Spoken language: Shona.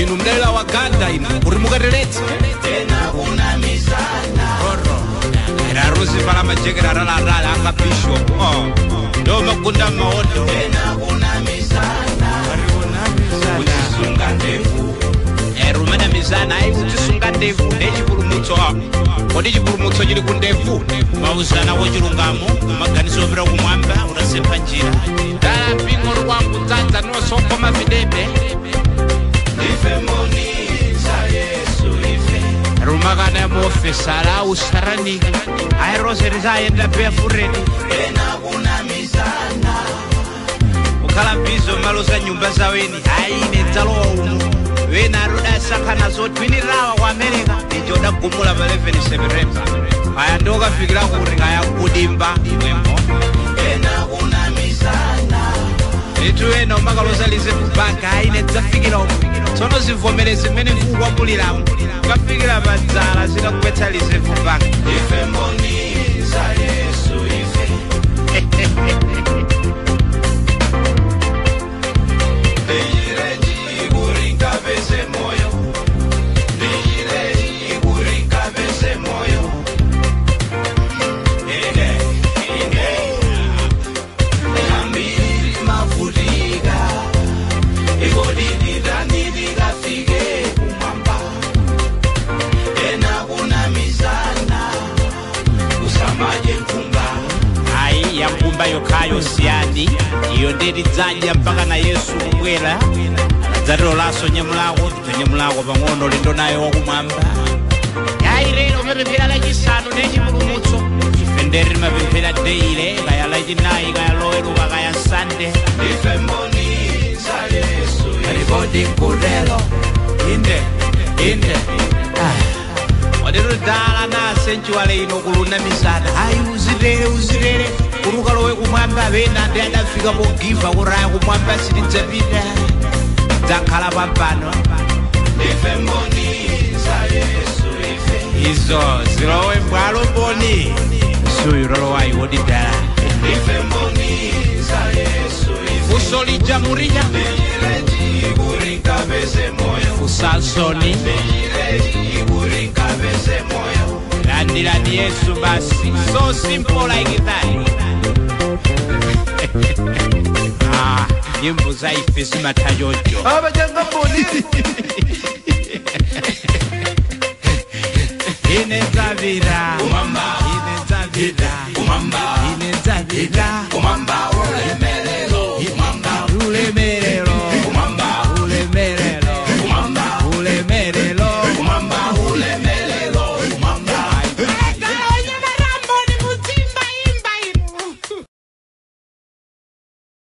inu mlela waganda ina uri mukateletiraruzi pala majekera ralarala akapishwa oh, oh. ndo makunda maodo rumena mizana aikutisunga ndevu ndechipurumutso kodi chipurumutso chiri kundevu vauzana wochirungamo maganiso opera kumwamba urasepanjira matanza nosoko mavidebe rumakana mofe sala usarani aeroseri saenda peafureni ukala mbizo malosa nyumba zaweni aine dzalowa umu venarudasakana zotwini rawa kuamerika nijoda gumula ma11 septemba aya ndokafikira kuringa ya kudimba imwemo ndithu ena umakaloza lize ku banka aine tidzafikiramo tsono zivomere zimene mfuku wakuliramo ukafikira pa dzala zitakupetsa lize ku banka imba yokhayo siyani iyo ndilidzanja mpaka na yesu kubwera dzatero laso nyamulako bzo nyamulako pang'ono lindo nayo wakumwamba yairero mapemphera lachisanu nechipulumutso ife nderi mapemphera deile kaya lachinayi kaya loweluwa kaya sande wadero dala ah. nasenciwale inokulunamisana ai uzilele uzilele urukalo you vena ndiadafika kugivha kuraya kumwamba dzakhala izo mbwalo mboni wayi wodidala usolija murinya yesu basi so simple like that ngembuzi ayifisa imathayojo inezavirainezavira inezavira umambawoleme